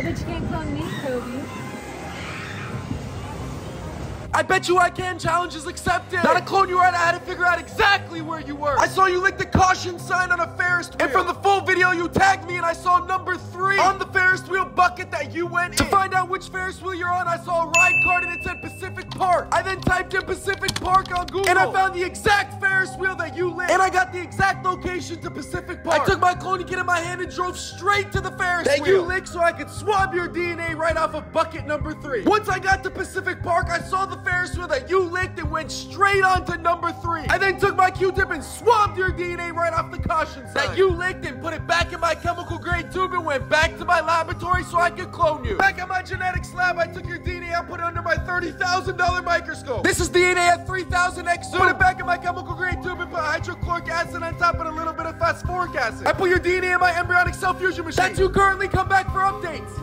I bet you can't clone me, Coby. I bet you I can. Challenge is accepted. Not a clone you right. I had to figure out exactly where you were. I saw you lick the caution sign on a Ferris wheel. And from the full video, you tagged me and I saw number three on the Ferris wheel bucket that you went to in. To find out which Ferris wheel you're on, I saw a ride card and it said Pacific Park. I then typed in Pacific Park on Google. And I found the exact Ferris wheel that you lit. And I got the exact location to Pacific Park. I took my clone kit in my hand and drove straight to the Ferris that wheel. That you licked so I could swab your DNA right off of bucket number three. Once I got to Pacific Park, I saw the Ferris wheel that you licked and went straight on to number three. I then took my Q-tip and swabbed your DNA right off the caution sign. That you licked and put it back in my chemical grade tube and went back to my laboratory so I could clone you. Back at my genetics lab, I took your DNA and put it under my $30,000 microscope. This is DNA at 3000x zoom. Put it back in my chemical grade tube and put hydrochloric acid on top and a little bit of phosphoric acid. I put your DNA in my embryonic cell fusion machine. That's you currently come back for updates.